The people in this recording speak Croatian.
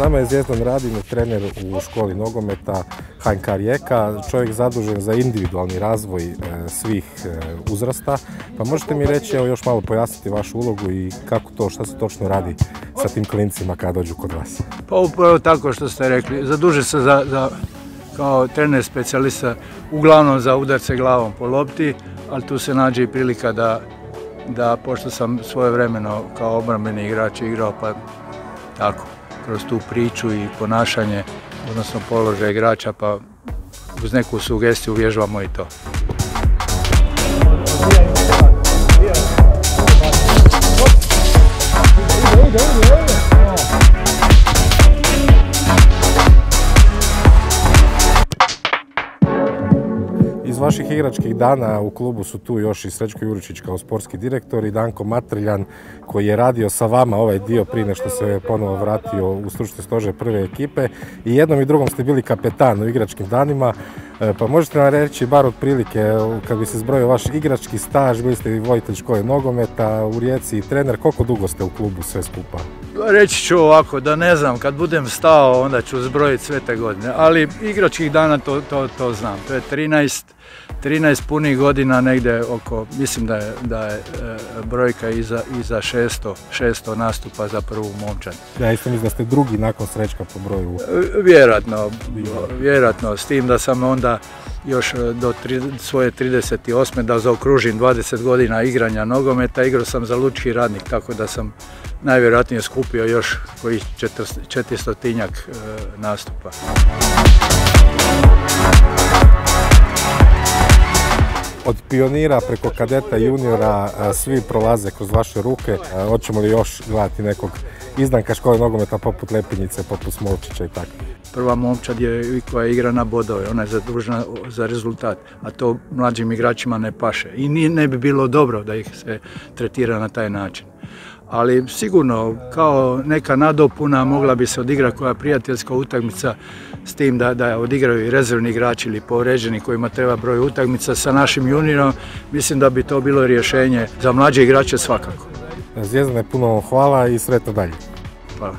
nama je Zvijezdan Radin, trener u školi nogometa HNK Rijeka, čovjek zadužen za individualni razvoj e, svih e, uzrasta. Pa možete mi reći, evo još malo pojasniti vašu ulogu i kako to, šta se točno radi sa tim klincima kada dođu kod vas? Pa upravo tako što ste rekli, zaduže se za, za kao trener specijalista uglavnom za udarce glavom po lopti, ali tu se nađe i prilika da, da pošto sam svoje vremeno kao obrambeni igrač igrao, pa tako, kroz tu priču i ponašanje, odnosno položaj igrača, pa uz neku sugestiju uvježbamo i to. Iz vaših igračkih dana u klubu su tu još i Srećko Juričić kao sportski direktor i Danko Matrljan koji je radio sa vama ovaj dio prije nego što se ponovo vratio u stručni stožer prve ekipe i jednom i drugom ste bili kapetan u igračkim danima. E, pa možete nam reći bar otprilike kad bi se zbrojio vaš igrački staž, bili ste i vojitelj škole nogometa u Rijeci i trener, koliko dugo ste u klubu sve skupa? Reći ću ovako, da ne znam, kad budem stao onda ću zbrojiti sve te godine, ali igračkih dana to, to, to znam, to je 13, 13 punih godina negdje oko, mislim da je, da je e, brojka iza, iza 600, 600 nastupa za prvu momčad. Ja isto mislim da ste drugi nakon srećka po broju. E, Vjerojatno, vjerojatno, s tim da sam onda još e, do tri, svoje 38. da zaokružim 20 godina igranja nogometa, igrao sam za lučki radnik, tako da sam najvjerojatnije skupio još kojih 400 tinjak e, nastupa. Od pionira preko kadeta i juniora e, svi prolaze kroz vaše ruke. E, Hoćemo li još gledati nekog izdanka škole nogometa poput Lepinjice, poput Smolčića i tako? Prva momčad je koja igra na bodove, ona je zadužena za rezultat, a to mlađim igračima ne paše. I ne bi bilo dobro da ih se tretira na taj način. Ali sigurno, kao neka nadopuna mogla bi se odigrati koja prijateljska utakmica s tim da, da odigraju i rezervni igrači ili povređeni kojima treba broj utakmica sa našim juniorom. Mislim da bi to bilo rješenje za mlađe igrače svakako. Zvijezdane puno hvala i sretno dalje. Hvala.